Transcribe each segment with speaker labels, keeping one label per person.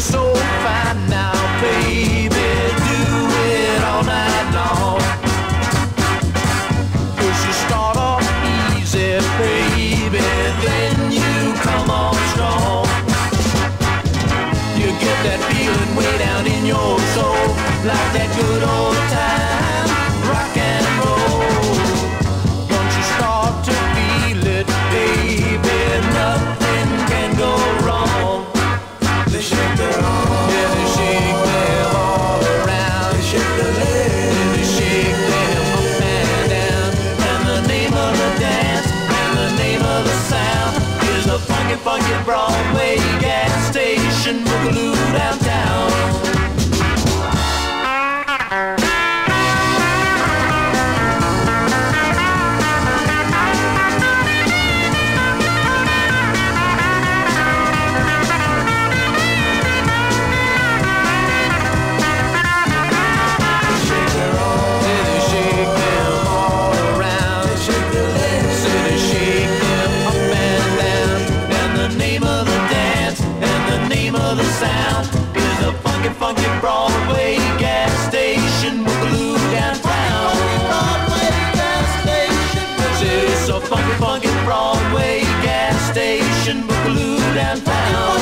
Speaker 1: so fine now, baby. Do it all night long. Cause you start off easy, baby. Then you come on strong. You get that feeling way down in your soul, like that good downtown a funky, funky Broadway gas station. blue downtown. Gas station. It's a funky, funky Broadway gas station. blue downtown.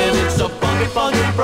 Speaker 1: And it's a funky, funky. Broadway